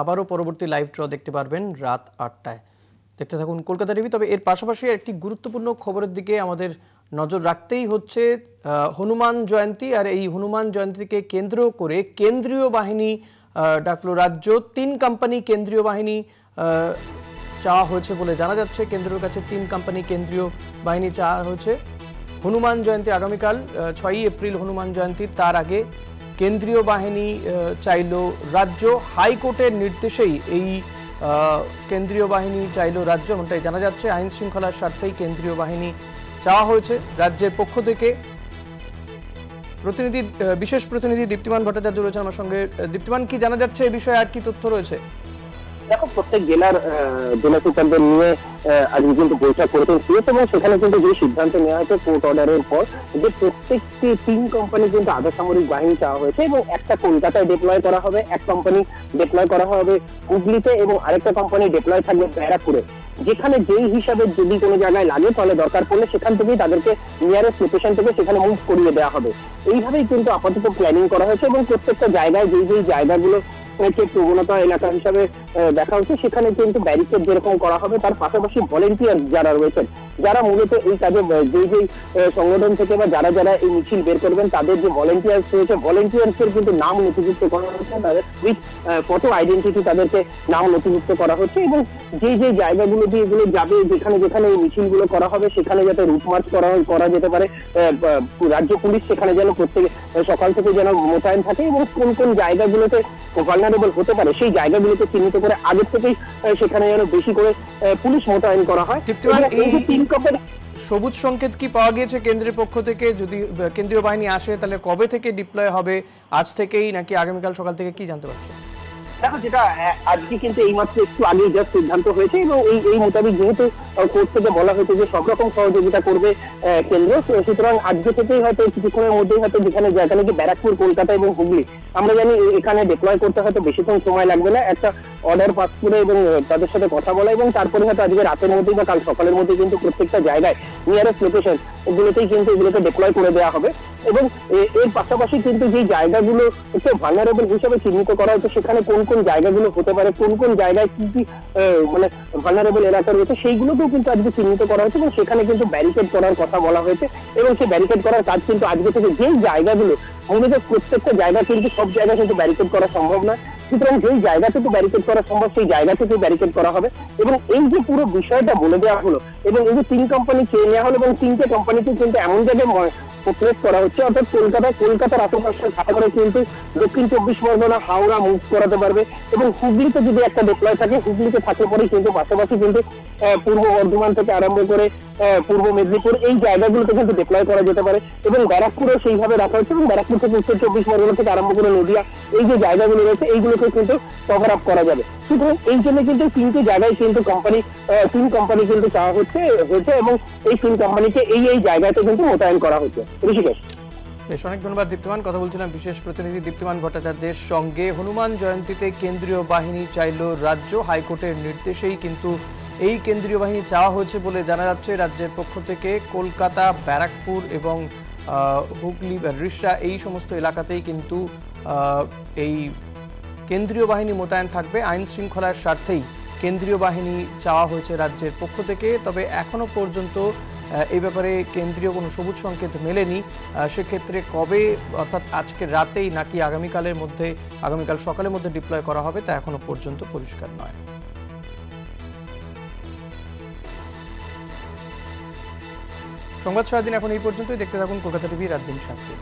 আবারও পরবর্তী live draw দেখতে পারবেন রাত আটটায়। দেখতে থাকুন কলকাতা টিভি। তবে এর পাশাপাশি একটি গুরুত্বপূর্ণ খবরের দিকে আমাদের নজর রাখতেই হচ্ছে হনুমান জয়ন্তী। আর এই হনুমান জয়ন্তীকে কেন্দ্র করে কেন্দ্রীয় বাহিনী ডাকলো রাজ্য। তিন কোম্পানি কেন্দ্রীয় বাহিনী চাওয়া হয়েছে বলে জানা যাচ্ছে। কেন্দ্রের কাছে তিন কোম্পানি কেন্দ্রীয় বাহিনী চাওয়া হয়েছে। হনুমান জয়ন্তী আগামীকাল ছয়ই এপ্রিল হনুমান জয়ন্তী। তার আগে কেন্দ্রীয় বাহিনী চাইল রাজ্য। হাইকোর্টের নির্দেশেই এই কেন্দ্রীয় বাহিনী চাইল রাজ্য এমনটাই জানা যাচ্ছে। আইন শৃঙ্খলার স্বার্থেই কেন্দ্রীয় বাহিনী চাওয়া হয়েছে রাজ্যের পক্ষ থেকে। প্রতিনিধি বিশেষ প্রতিনিধি দীপ্তিমান ভট্টাচার্য রয়েছে আমার সঙ্গে। দীপ্তিমান, কি জানা যাচ্ছে? এই বিষয়ে আর কি তথ্য রয়েছে? দেখো, প্রত্যেক জেলার জেলা সুপারদের নিয়ে আজকে কিন্তু বৈঠক করেছেন এবং সেখানে কিন্তু যে সিদ্ধান্ত নেওয়া হয়েছে কোর্ট অর্ডারের পর, যে প্রত্যেকটি তিন কোম্পানি কিন্তু আধা সামরিক বাহিনী চাওয়া হয়েছে এবং একটা কলকাতায় ডিপ্লয় করা হবে, এক কোম্পানি ডিপ্লয় করা হবে হুগলিতে এবং আরেকটা কোম্পানি ডিপ্লয় থাকবে ব্যারাকপুরে। যেখানে যেই হিসাবে যদি কোনো জায়গায় লাগে, তাহলে দরকার পড়লে সেখান থেকেই তাদেরকে নিয়ারেস্ট লোকেশন থেকে সেখানে মুভ করিয়ে দেওয়া হবে। এইভাবেই কিন্তু আপাতত প্ল্যানিং করা হয়েছে এবং প্রত্যেকটা জায়গায় যেই যেই জায়গাগুলো প্রবণতা এলাকা হিসাবে দেখা হচ্ছে সেখানে কিন্তু ব্যারিকেড যেরকম করা হবে, তার পাশাপাশি ভলেন্টিয়ার যারা রয়েছেন, যারা মূলত এই কাজে যেই যেই সংগঠন থেকে বা যারা যারা এই মিছিল বের করবেন, তাদের যে ভলেন্টিয়ার্স রয়েছে ভলেন্টিয়ার্স এর কিন্তু নাম নথিভুক্ত করা হচ্ছে, তাদের উইথ ফটো আইডেন্টিটি তাদেরকে নাম নথিভুক্ত করা হচ্ছে এবং যেই যেই জায়গাগুলো দিয়ে এগুলো যাবে, যেখানে যেখানে এই মিছিলগুলো করা হবে, সেখানে যাতে রুট মার্চ করা করা যেতে পারে রাজ্য পুলিশ সেখানে যেন প্রত্যেক সকাল থেকে যেন মোতায়েন থাকে এবং কোন কোন জায়গাগুলোতে ভালনারেবল হতে পারে, সেই জায়গাগুলোকে চিহ্নিত করে আগে থেকেই সেখানে যেন বেশি করে পুলিশ মোতায়েন করা হয়। এই যে তিন কোম্পানি সবুজ সংকেত কি পাওয়া গিয়েছে কেন্দ্রের পক্ষ থেকে? যদি কেন্দ্রীয় বাহিনী আসে তাহলে কবে থেকে ডিপ্লয় হবে? আজ থেকেই নাকি আগামীকাল সকাল থেকে কি জানতে পারছ? দেখো যেটা আজকে কিন্তু এই মাত্র একটু আগে জাস্ট সিদ্ধান্ত হয়েছে এবং এই এই মোতাবেক যেহেতু কোর্ট থেকে বলা হয়েছে যে সব রকম সহযোগিতা করবে কেন্দ্র। সুতরাং আজকে থেকেই হয়তো কিছুক্ষণের মধ্যেই হয়তো যেখানে যেখানে কি ব্যারাকপুর কলকাতা এবং হুগলি আমরা জানি এখানে ডিপ্লয় করতে হয়তো বেশিক্ষণ সময় লাগবে না। একটা অর্ডার পাস করে এবং তাদের সাথে কথা বলা এবং তারপরে হয়তো আজকে রাতের মধ্যেই বা কাল সকালের মধ্যে কিন্তু প্রত্যেকটা জায়গায় নিয়ারেস্ট লোকেশন ওগুলোতেই কিন্তু এগুলোকে ডিপ্লয় করে দেওয়া হবে। এবং এর পাশাপাশি কিন্তু যে জায়গাগুলো একটু ভালনারেবল হিসেবে চিহ্নিত করা হচ্ছে সেখানে কোন কোন জায়গাগুলো হতে পারে, কোন কোন জায়গায় কি কি মানে ভালনারেবল এলাকা রয়েছে, সেইগুলোকেও কিন্তু আজকে চিহ্নিত করা হয়েছে এবং সেখানে কিন্তু ব্যারিকেড করার কথা বলা হয়েছে। এবং সেই ব্যারিকেড করার কাজ কিন্তু আজকে থেকে যেই জায়গাগুলো মূলত প্রত্যেকটা জায়গা কিন্তু সব জায়গা কিন্তু ব্যারিকেড করা সম্ভব না সুতরাং যেই জায়গা থেকে ব্যারিকেড করা সম্ভব, সেই জায়গা থেকে ব্যারিকেড করা হবে। এবং এই যে পুরো বিষয়টা বলে দেওয়া হলো, এবং এই যে তিন কোম্পানি চেয়ে নেওয়া হলো, এবং তিনটে কোম্পানিকে কিন্তু এমন জায়গায় প্রেস করা হচ্ছে। অর্থাৎ কলকাতায় কলকাতার আশেপাশে ছাড়া করে কিন্তু দক্ষিণ চব্বিশ পরগনা, হাওড়া মুভ করাতে পারবে। এবং হুগলিতে যদি একটা ডিপ্লয় থাকে, হুগলিতে থাকলে পরে কিন্তু পাশাপাশি কিন্তু পূর্ব বর্ধমান থেকে আরম্ভ করে পূর্ব মেদিনীপুর এই জায়গাগুলোতে কিন্তু ডিপ্লয় করা যেতে পারে। এবং ব্যারাকপুরও সেইভাবে রাখা হচ্ছে এবং ব্যারাকপুর থেকে উত্তর চব্বিশ পরগনা থেকে আরম্ভ করে নদিয়া, এই যে জায়গাগুলো রয়েছে, এইগুলোকে কিন্তু কভার আপ করা যাবে। সুতরাং এই জন্য কিন্তু তিনটি জায়গায় কিন্তু কোম্পানি তিন কোম্পানি কিন্তু চাওয়া হচ্ছে, হয়েছে এবং এই তিন কোম্পানিকে এই এই জায়গাতে কিন্তু মোতায়েন করা হচ্ছে। বেশ, অনেক ধন্যবাদ, দীপ্তিমান। কথা বলছিলাম বিশেষ প্রতিনিধি দীপ্তিমান ভট্টাচার্যের সঙ্গে। হনুমান জয়ন্তীতে কেন্দ্রীয় বাহিনী চাইল রাজ্য। হাইকোর্টের নির্দেশেই কিন্তু এই কেন্দ্রীয় বাহিনী চাওয়া হয়েছে বলে জানা যাচ্ছে। রাজ্যের পক্ষ থেকে কলকাতা, ব্যারাকপুর এবং হুগলি রিষড়া এই সমস্ত এলাকাতেই কিন্তু এই কেন্দ্রীয় বাহিনী মোতায়েন থাকবে। আইন শৃঙ্খলার স্বার্থেই কেন্দ্রীয় বাহিনী চাওয়া হয়েছে রাজ্যের পক্ষ থেকে। তবে এখনও পর্যন্ত এই ব্যাপারে কেন্দ্রীয় কোনো সবুজ সংকেত মেলেনি। সেক্ষেত্রে কবে, অর্থাৎ আজকে রাতেই নাকি আগামীকালের মধ্যে, আগামীকাল সকালের মধ্যে ডিপ্লয় করা হবে তা এখনও পর্যন্ত পরিষ্কার নয়। সংবাদ সারাদিন এখন এই পর্যন্তই। দেখতে থাকুন কলকাতা টিভি রাত দিন সাতটি।